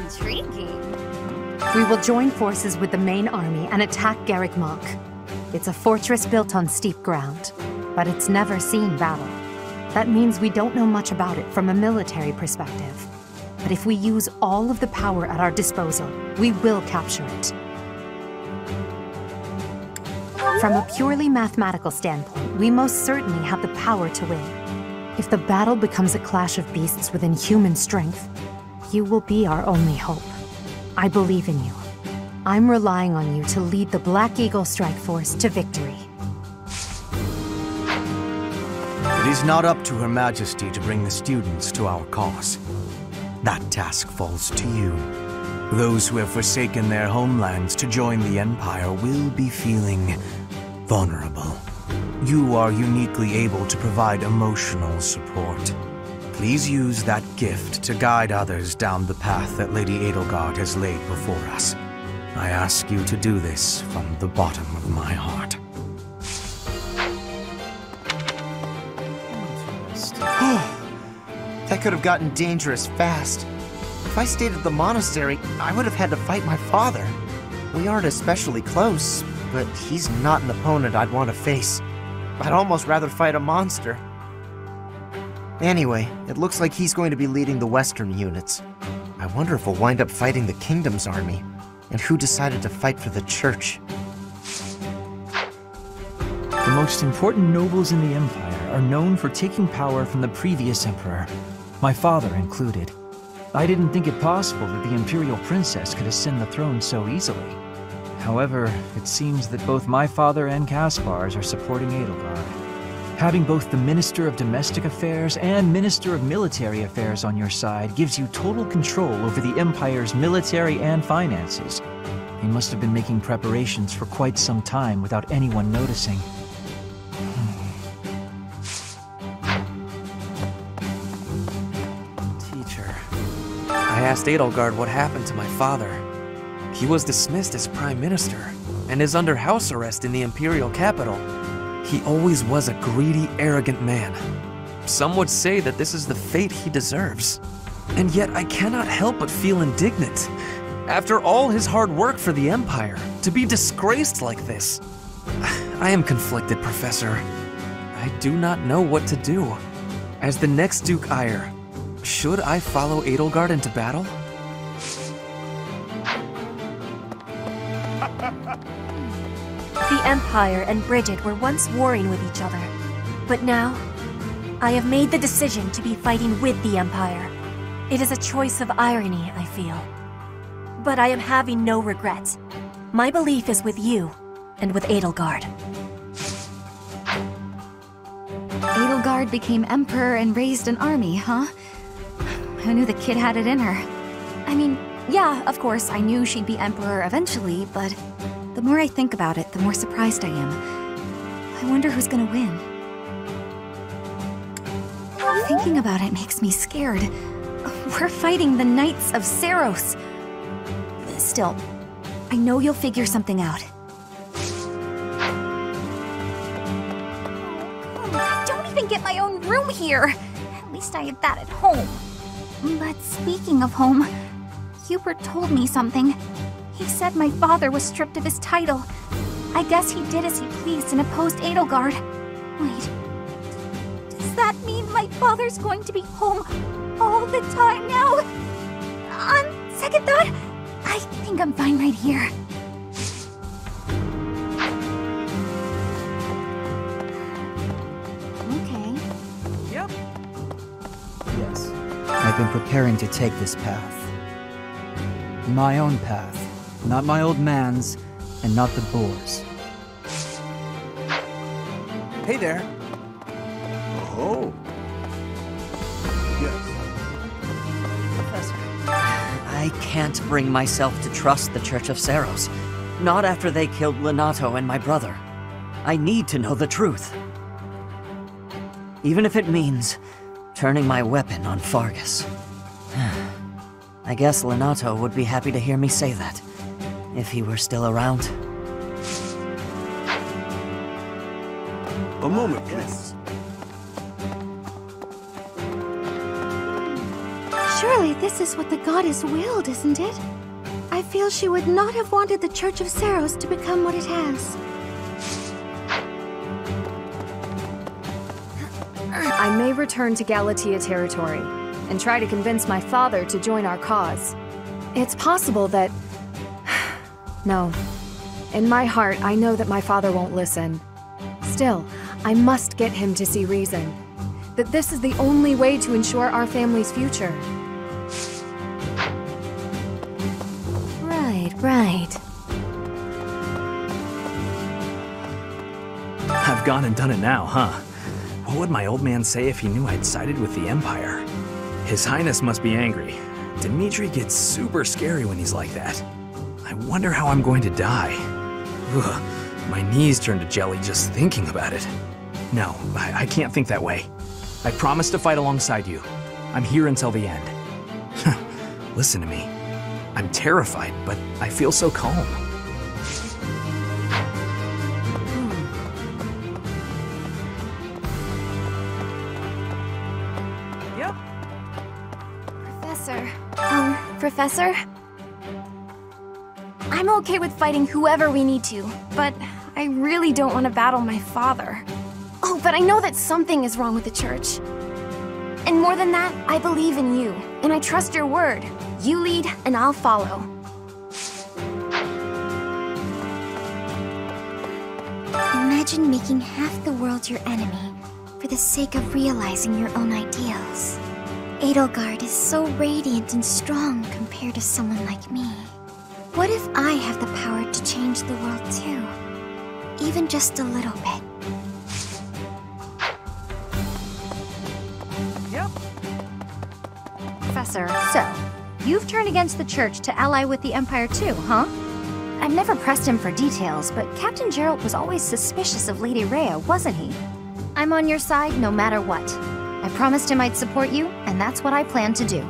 Intriguing. We will join forces with the main army and attack Garreg Mach. It's a fortress built on steep ground, but it's never seen battle. That means we don't know much about it from a military perspective. But if we use all of the power at our disposal, we will capture it. From a purely mathematical standpoint, we most certainly have the power to win. If the battle becomes a clash of beasts within human strength, you will be our only hope. I believe in you. I'm relying on you to lead the Black Eagle Strike Force to victory. It is not up to Her Majesty to bring the students to our cause. That task falls to you. Those who have forsaken their homelands to join the Empire will be feeling vulnerable. You are uniquely able to provide emotional support. Please use that gift to guide others down the path that Lady Edelgard has laid before us. I ask you to do this from the bottom of my heart. That could have gotten dangerous fast. If I stayed at the monastery, I would have had to fight my father. We aren't especially close, but he's not an opponent I'd want to face. I'd almost rather fight a monster. Anyway, it looks like he's going to be leading the western units. I wonder if we'll wind up fighting the Kingdom's army, and who decided to fight for the Church. The most important nobles in the Empire are known for taking power from the previous Emperor, my father included. I didn't think it possible that the Imperial Princess could ascend the throne so easily. However, it seems that both my father and Caspar's are supporting Edelgard. Having both the Minister of Domestic Affairs and Minister of Military Affairs on your side gives you total control over the Empire's military and finances. They must have been making preparations for quite some time without anyone noticing. Teacher, I asked Edelgard what happened to my father. He was dismissed as Prime Minister and is under house arrest in the Imperial capital. He always was a greedy, arrogant man. Some would say that this is the fate he deserves. And yet I cannot help but feel indignant. After all his hard work for the Empire, to be disgraced like this. I am conflicted, Professor. I do not know what to do. As the next Duke Aegir, should I follow Edelgard into battle? Empire and Brigid were once warring with each other. But now, I have made the decision to be fighting with the Empire. It is a choice of irony, I feel. But I am having no regrets. My belief is with you, and with Edelgard. Edelgard became emperor and raised an army, huh? Who knew the kid had it in her? I mean, yeah, of course, I knew she'd be emperor eventually, but the more I think about it, the more surprised I am. I wonder who's gonna win. Thinking about it makes me scared. We're fighting the Knights of Seiros. Still, I know you'll figure something out. Don't even get my own room here. At least I had that at home. But speaking of home, Hubert told me something. He said my father was stripped of his title. I guess he did as he pleased and opposed Edelgard. Wait. Does that mean my father's going to be home all the time now? On second thought, I think I'm fine right here. Okay. Yep. Yes. I've been preparing to take this path. My own path. Not my old man's, and not the boar's. Hey there. Oh. Yes. Professor. I can't bring myself to trust the Church of Seiros. Not after they killed Lonato and my brother. I need to know the truth. Even if it means turning my weapon on Faerghus. I guess Lonato would be happy to hear me say that, if he were still around. A moment, please. Surely this is what the goddess willed, isn't it? I feel she would not have wanted the Church of Seiros to become what it has. I may return to Galatea territory and try to convince my father to join our cause. It's possible that no. In my heart, I know that my father won't listen. Still, I must get him to see reason. That this is the only way to ensure our family's future. Right, right. I've gone and done it now, huh? What would my old man say if he knew I'd sided with the Empire? His Highness must be angry. Dimitri gets super scary when he's like that. I wonder how I'm going to die. Ugh, my knees turn to jelly just thinking about it. No, I, I can't think that way. I promise to fight alongside you. I'm here until the end. Listen to me. I'm terrified, but I feel so calm. Yep. Professor. Um, Professor? I'm okay with fighting whoever we need to, but I really don't want to battle my father. Oh, but I know that something is wrong with the church. And more than that, I believe in you, and I trust your word. You lead, and I'll follow. Imagine making half the world your enemy for the sake of realizing your own ideals. Edelgard is so radiant and strong compared to someone like me. What if I have the power to change the world too? Even just a little bit. Yep. Professor, so, you've turned against the Church to ally with the Empire too, huh? I've never pressed him for details, but Captain Geralt was always suspicious of Lady Rhea, wasn't he? I'm on your side no matter what. I promised him I'd support you, and that's what I plan to do.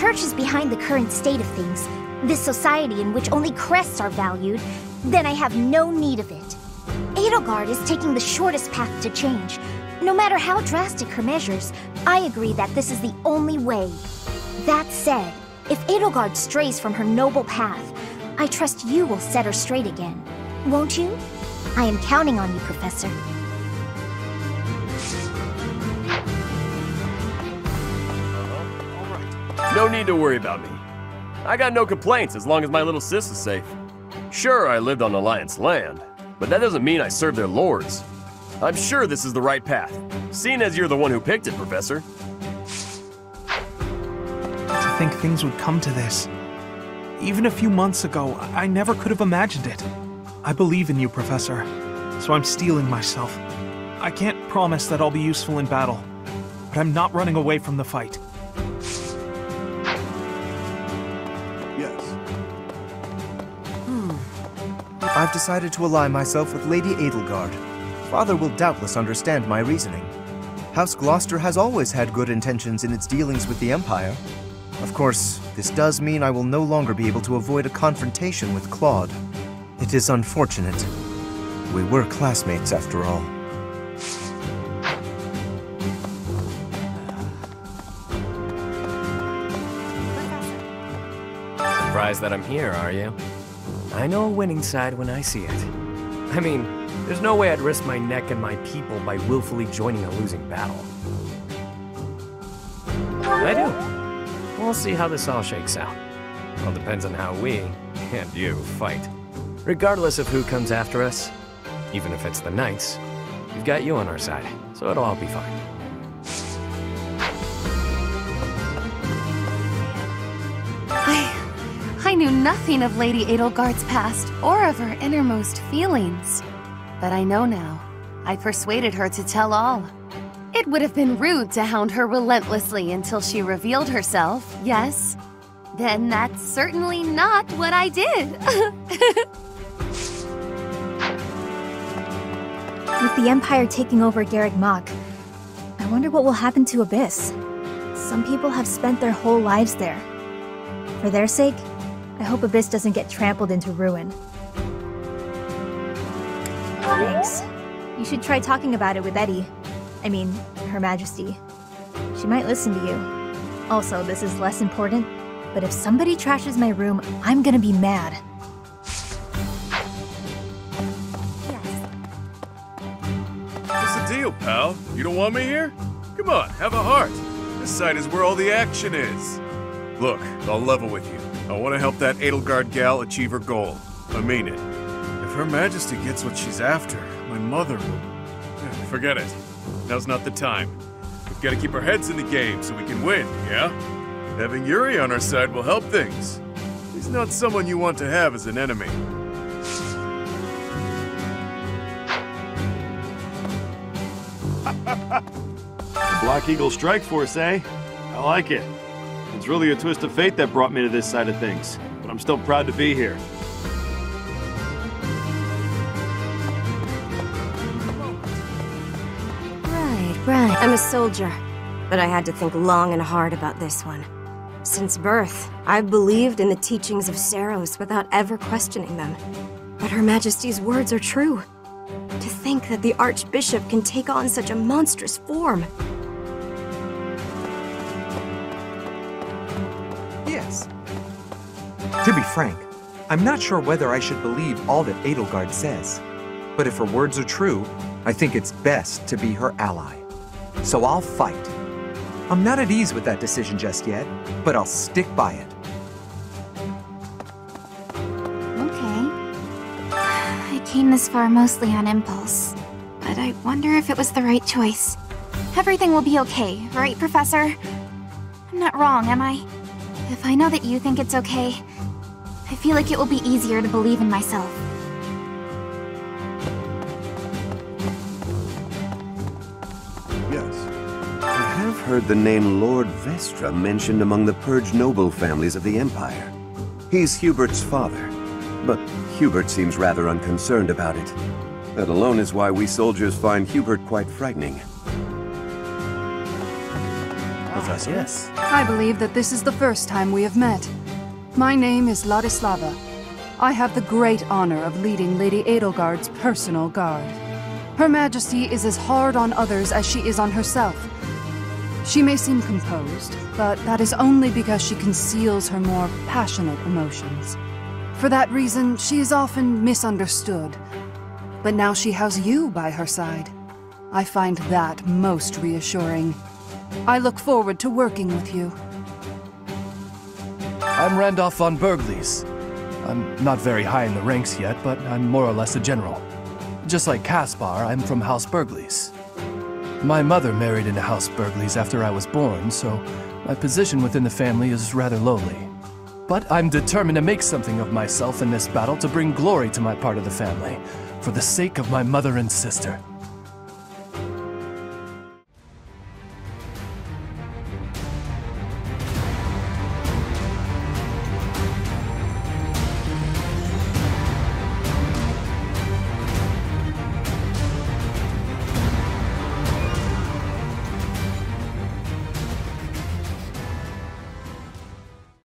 Church is behind the current state of things, this society in which only crests are valued, then I have no need of it. Edelgard is taking the shortest path to change. No matter how drastic her measures, I agree that this is the only way. That said, if Edelgard strays from her noble path, I trust you will set her straight again. Won't you? I am counting on you, Professor. No need to worry about me. I got no complaints as long as my little sis is safe. Sure, I lived on Alliance land, but that doesn't mean I serve their lords. I'm sure this is the right path, seeing as you're the one who picked it, Professor. To think things would come to this. Even a few months ago, I never could have imagined it. I believe in you, Professor, so I'm steeling myself. I can't promise that I'll be useful in battle, but I'm not running away from the fight. I've decided to ally myself with Lady Edelgard. Father will doubtless understand my reasoning. House Gloucester has always had good intentions in its dealings with the Empire. Of course, this does mean I will no longer be able to avoid a confrontation with Claude. It is unfortunate. We were classmates after all. Surprised that I'm here, are you? I know a winning side when I see it. I mean, there's no way I'd risk my neck and my people by willfully joining a losing battle. I do. We'll see how this all shakes out. All depends on how we, and you, fight. Regardless of who comes after us, even if it's the Knights, we've got you on our side, so it'll all be fine. I knew nothing of Lady Edelgard's past or of her innermost feelings. But I know now. I persuaded her to tell all. It would have been rude to hound her relentlessly until she revealed herself, yes? Then that's certainly not what I did. With the Empire taking over Garreg Mach, I wonder what will happen to Abyss. Some people have spent their whole lives there. For their sake, I hope Abyss doesn't get trampled into ruin. Thanks. You should try talking about it with Edie. I mean, Her Majesty. She might listen to you. Also, this is less important, but if somebody trashes my room, I'm gonna be mad. What's the deal, pal? You don't want me here? Come on, have a heart. This site is where all the action is. Look, I'll level with you. I want to help that Edelgard gal achieve her goal. I mean it. If Her Majesty gets what she's after, my mother will... Forget it. Now's not the time. We've got to keep our heads in the game so we can win, yeah? Having Yuri on our side will help things. He's not someone you want to have as an enemy. Black Eagle Strike Force, eh? I like it. It's really a twist of fate that brought me to this side of things, but I'm still proud to be here. Right, right. I'm a soldier, but I had to think long and hard about this one. Since birth, I've believed in the teachings of Seiros without ever questioning them. But Her Majesty's words are true. To think that the Archbishop can take on such a monstrous form. To be frank, I'm not sure whether I should believe all that Edelgard says. But if her words are true, I think it's best to be her ally. So I'll fight. I'm not at ease with that decision just yet, but I'll stick by it. Okay. I came this far mostly on impulse, but I wonder if it was the right choice. Everything will be okay, right, Professor? I'm not wrong, am I? If I know that you think it's okay, I feel like it will be easier to believe in myself. Yes. I have heard the name Lord Vestra mentioned among the Purge noble families of the Empire. He's Hubert's father, but Hubert seems rather unconcerned about it. That alone is why we soldiers find Hubert quite frightening. Ah, Professor? Yes. I believe that this is the first time we have met. My name is Ladislava. I have the great honor of leading Lady Edelgard's personal guard. Her Majesty is as hard on others as she is on herself. She may seem composed, but that is only because she conceals her more passionate emotions. For that reason, she is often misunderstood. But now she has you by her side. I find that most reassuring. I look forward to working with you. I'm Randolph von Bergliez. I'm not very high in the ranks yet, but I'm more or less a general. Just like Caspar, I'm from House Bergliez. My mother married into House Bergliez after I was born, so my position within the family is rather lowly. But I'm determined to make something of myself in this battle to bring glory to my part of the family, for the sake of my mother and sister.